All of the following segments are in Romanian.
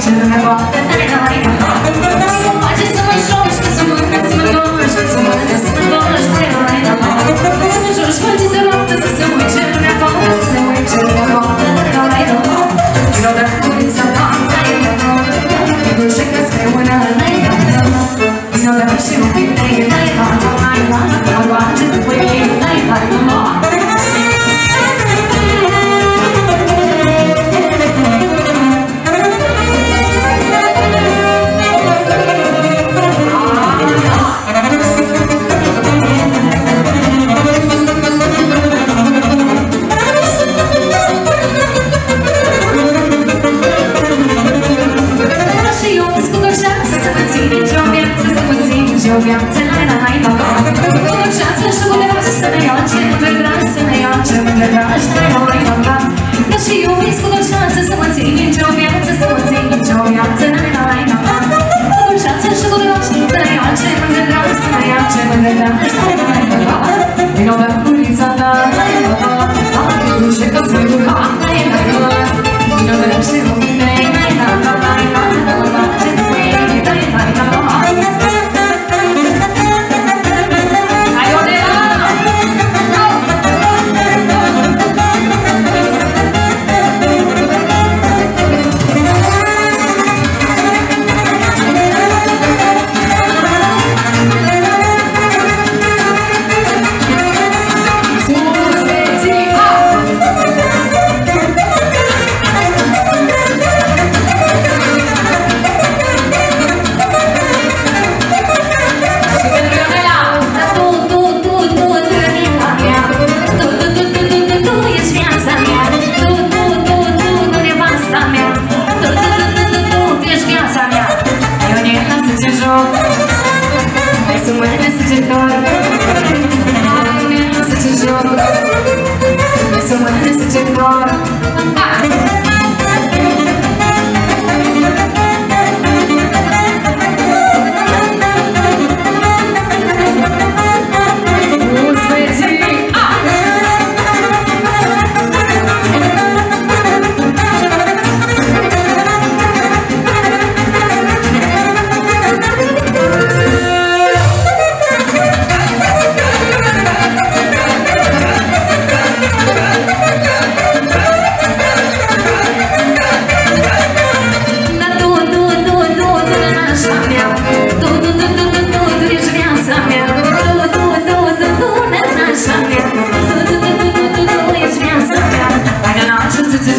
中学校誰が入 someone sitting in Ethiopia.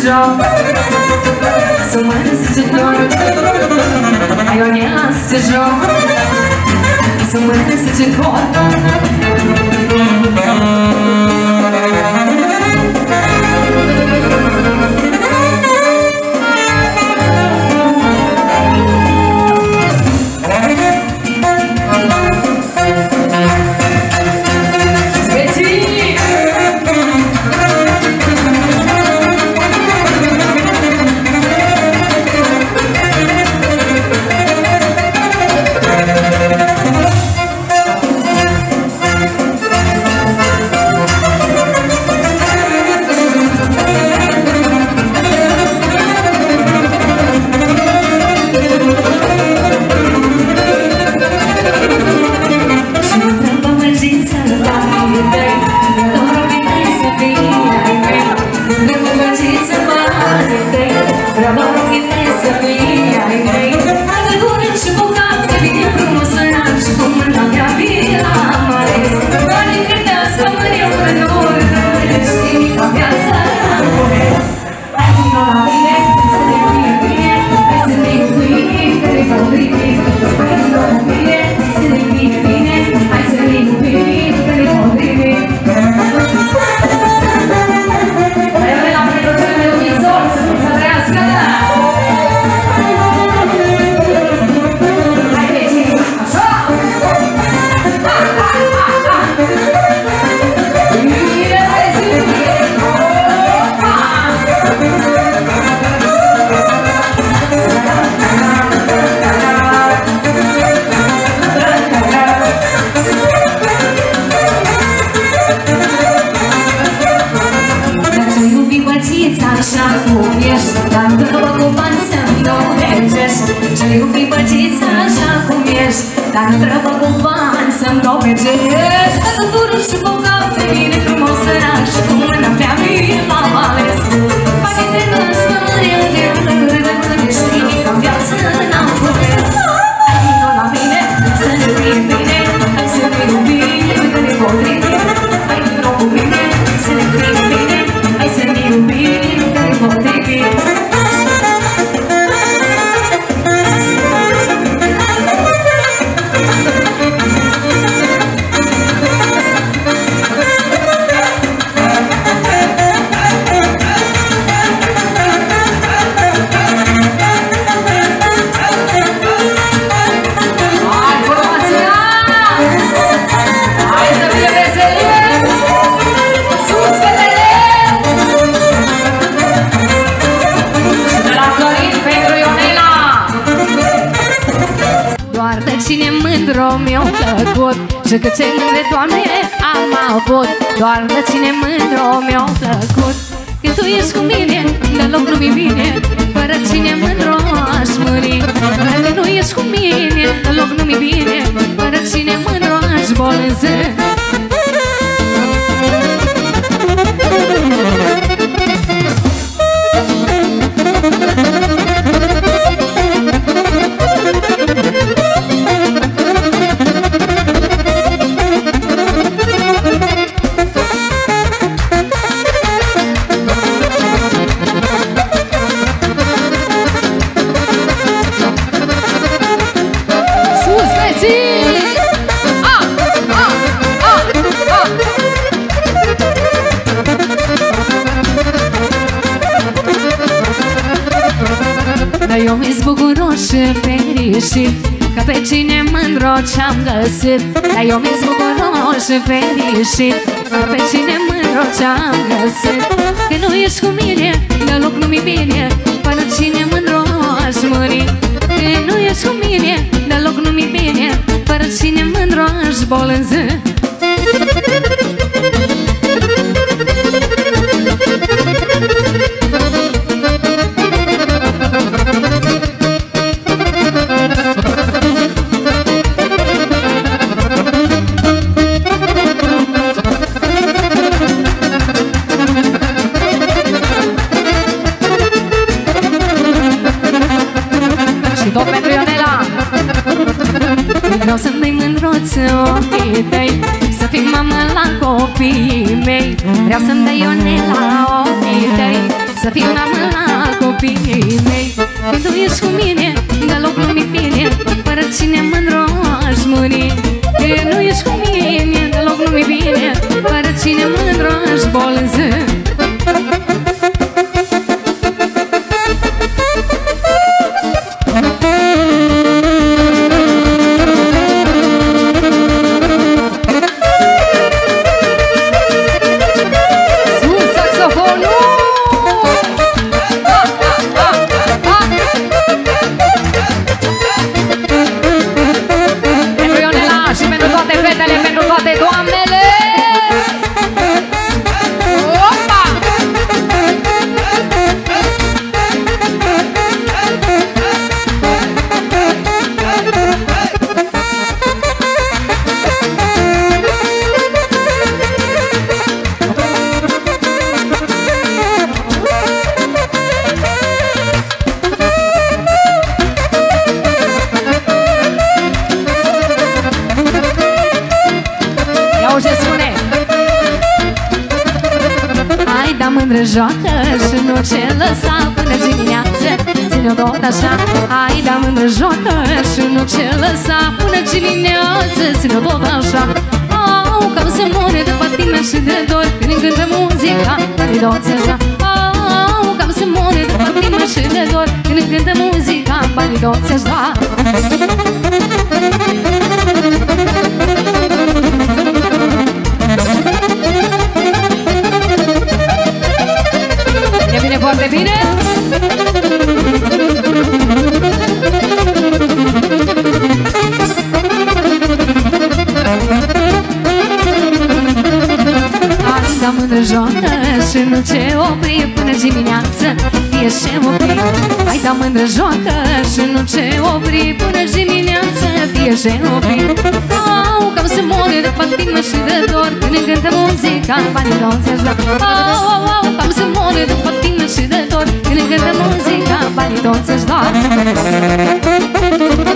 ждем, с ума стекет, а я не стежок, с ума стекет. Plăcut Și câțelile, Doamne, am avut. Doar de cine mândru mi-a plăcut. Când tu ești cu mine, deloc nu-mi bine Fără cine mândru aș muri. Dacă nu ești cu mine, deloc nu-mi bine Fără cine mândru aș bolăză fericit Că pe cine mândro ce-am găsit. Dar eu mi-s bucuros și fericit Că pe cine mândro ce-am găsit. Că nu ești cu mine, deloc nu-mi bine Până cine mândro aș muri. Că nu ești cu mine, deloc nu-mi bine Fără cine mândro aș bolânză ochii tăi Să fii mamă la copiii mei. Vreau să-mi dai Ionela ochii tăi Să fii mamă la copiii mei. Când tu ești cu mine, deloc nu-mi bine Fără cine mândru aș muri Când nu ești cu mine, deloc nu-mi bine Fără cine mândru aș bolză dimineață Ține-o tot așa Au, cam se moare de patină și de dor Când cântă muzica, de toți așa. Au, cam se moare de patină și de dor Când cântă muzica, banii toți așa. E bine, foarte bine Până dimineață fie ce opri Hai da mândră joacă și nu ce opri Până dimineață fie ce opri. Au, cam să mori de patimă și de dor Când cântă muzica, banii dau ți la Au, au, au, cam să mori de patimă și de dor Când cântă muzica, banii dau ți la cei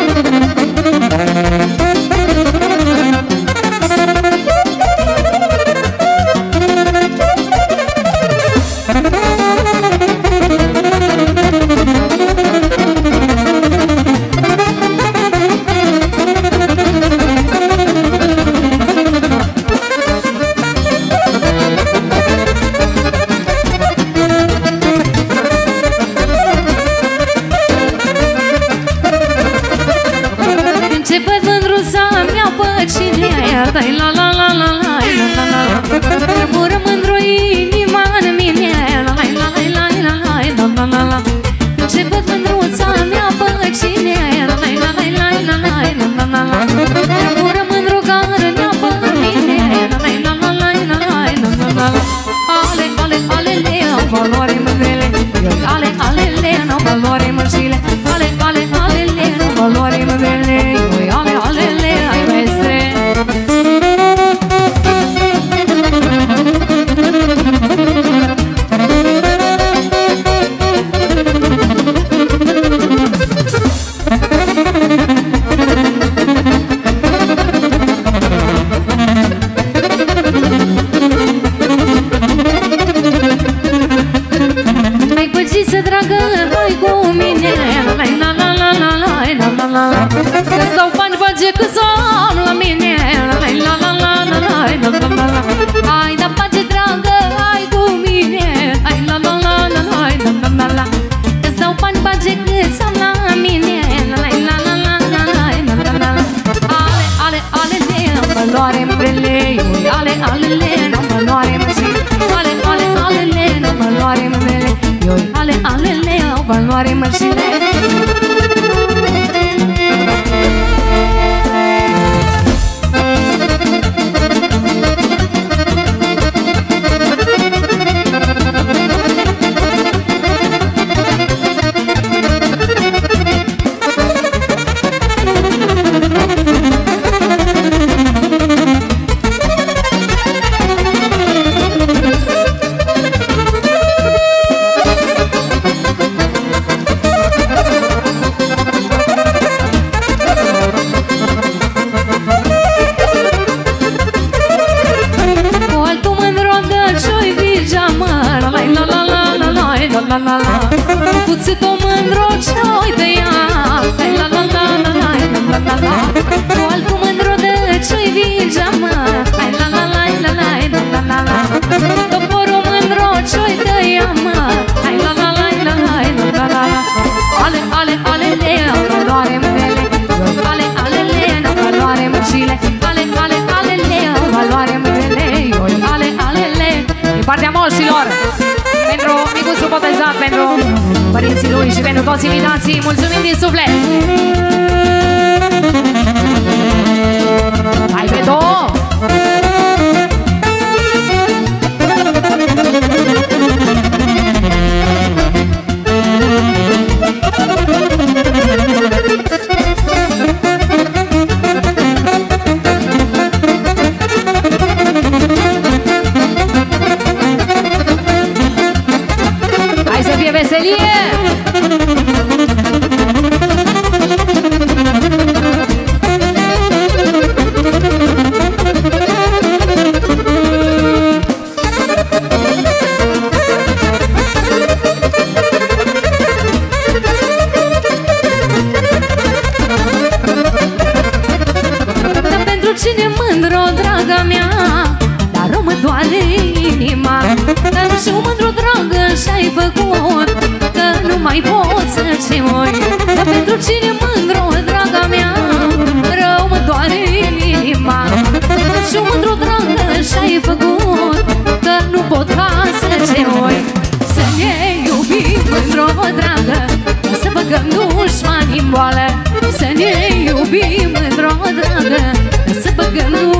Mulțumim din suflet! dușmani în boală Să ne iubim într-o dragă Să păcălui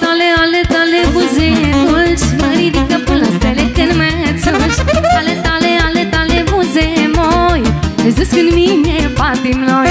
tale, ale tale buze dulci Mă ridică până la stele când mă țâlci Ale tale, ale tale buze moi Îți când mine patim noi.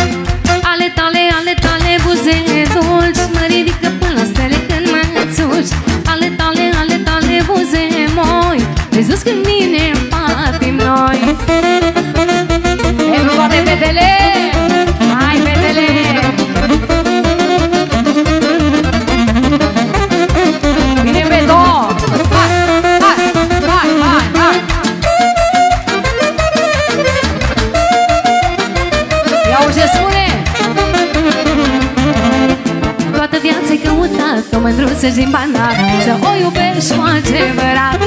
Să-și din banat Să o iubești cu adevărat.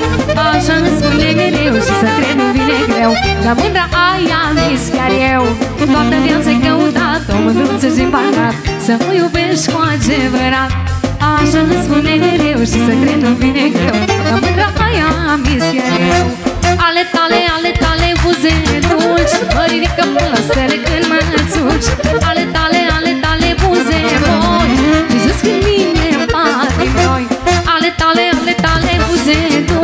Așa îmi spune mereu și să cred nu vine greu. La mândra aia mis chiar eu. Toată viața ai căutat o mândruță din banat Să o iubești cu adevărat. Așa îmi spune mereu și să cred nu vine greu. La mândra aia mis chiar eu. Ale tale, ale tale buze dulci Mă ridică până la stele când mă țuci Ale tale, ale tale buze moi tale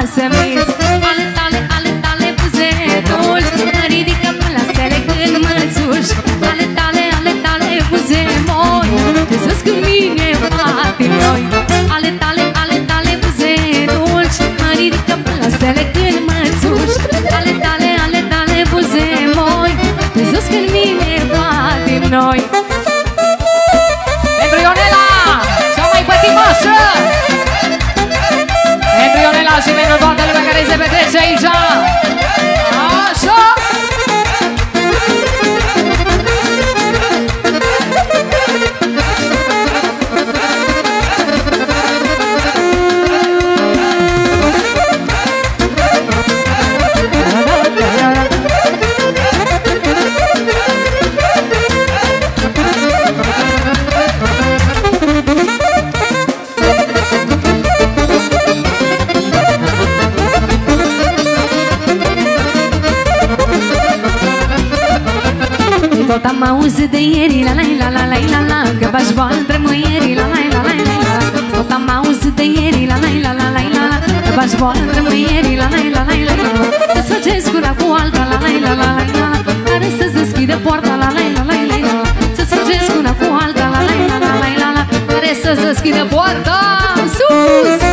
Pásame. Tot am auzit de ieri, la la la la la la la Că v-aș bua între muieri, la la la la la la Tot am auzit de ieri, la la la la la la la Că v-aș bua între muieri, la la la la la la Să-ți faceți cura cu alta, la la la la la la Care să-ți deschide poarta, la la la la la la Să-ți faceți cura cu alta, la la la la la la Care să-ți deschide poarta, sus!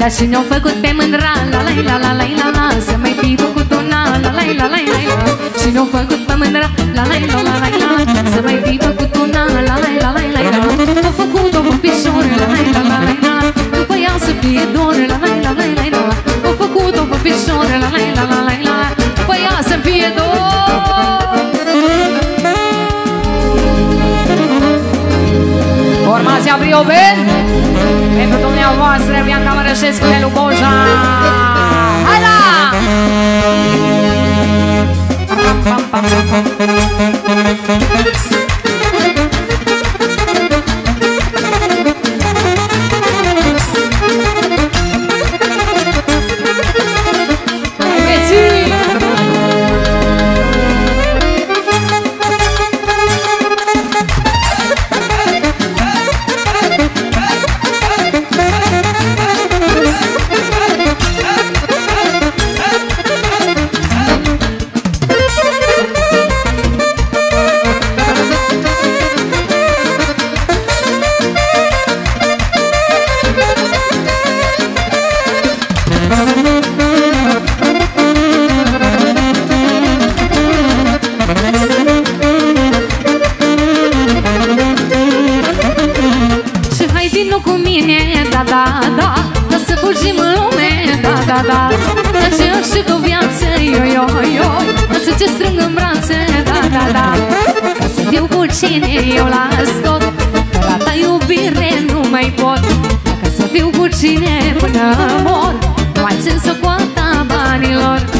Dar și ne-au făcut pe mândra La la la la la la la Să mai fi făcut una La la la la la la Și ne-au făcut pe mândra La la la la la la Să mai fi făcut una La la la la la la Au făcut-o cu pișor La la la la la la După ea să fie dor La la la la la la Au făcut-o cu pișor La la la la la la După ea să fie dor Formația Brioben Pentru dumneavoastră Bianca Mărășescu de Luboja Hai la! Pam, pam, pam, pam. Sunt socoata banilor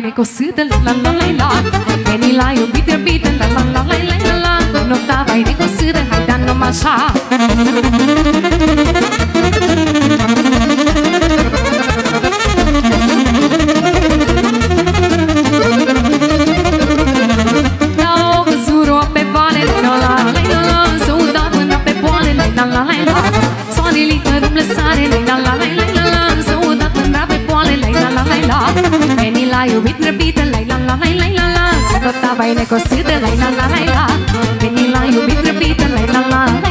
la la la Veni la. Iubit grăbită la la la la la la. Nota vai necosita, hai da numai așa vai necosită, la la la la la. Veni la iubit grăbită, la la la. La la la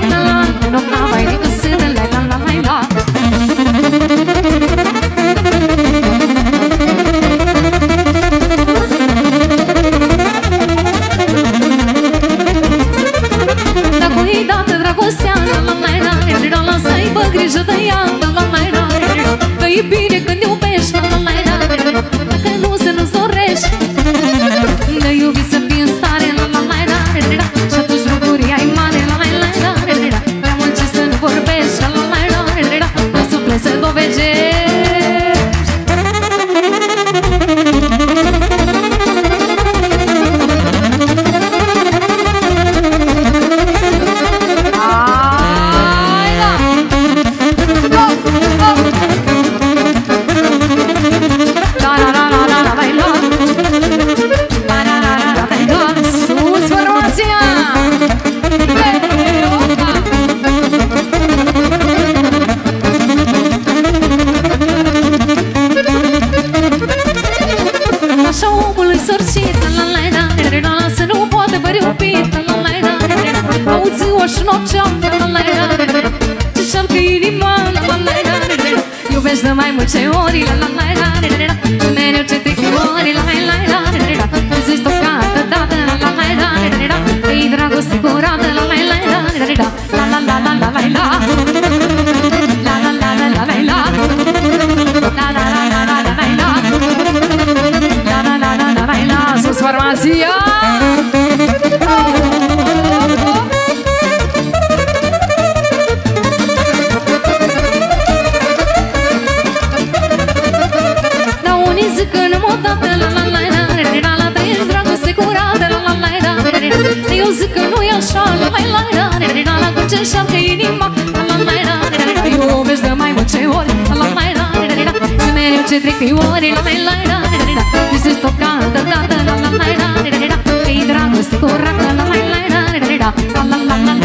mai multe ori La la la la la Și mereu ce te ori La la la la la Îți zici tocată dată La la la la la E dragoste curată La la la la la La la la la la la la La la la la la la la La la la la la la la La la la la la la la Sus farmacia așa la la la la la la la Cu ce șarcă inima la la la la la la Iubești de mai multe ori la la la la la la Și mereu ce trec ori la la la la la la Și zici tocată dată la la la la la la Că-i dragoste curată la la la la la la La la la la la la la La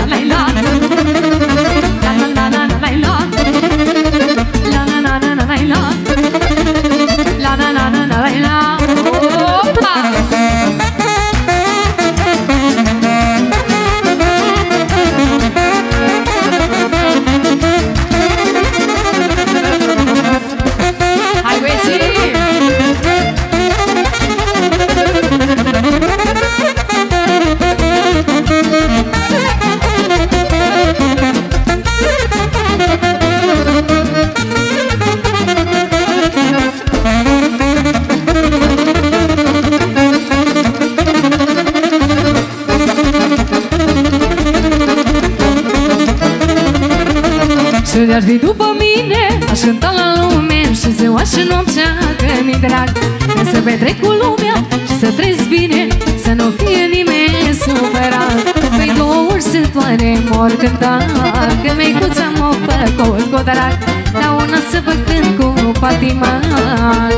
Că meicuța mă făcut cu drag Dar una să vă cânt cu patima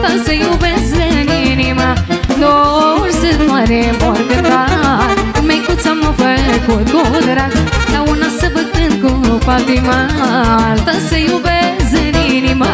Ta să iubesc în inima. Două ori se toare mor cânta Că meicuța mă făcut cu drag Dar una să vă cânt cu patima Alta să iubesc în inima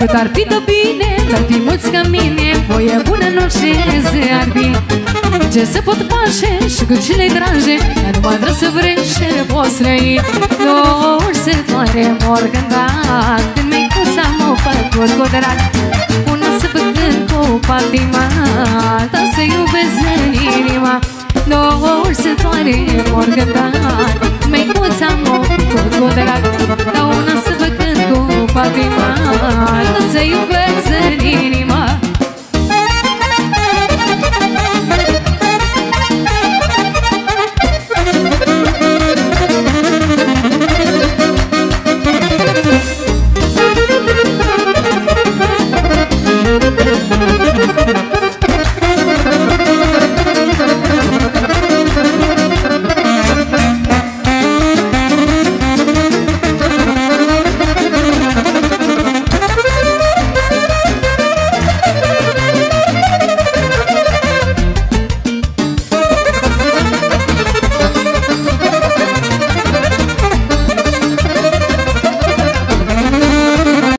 cât ar fi de bine, ar fi mulți ca mine Voie bună în orice zi ar fi. Ce se pot face și cât și le drage Dar numai trebuie să vrei și poți trăi Dor se doare mor cântat Când micuța m-a făcut cu drag Una să cânt cu patima Alta să iubesc în inima. Dor se doare mor cântat Micuța m-a făcut cu drag Dar una să cânt cu patima Alta să iubesc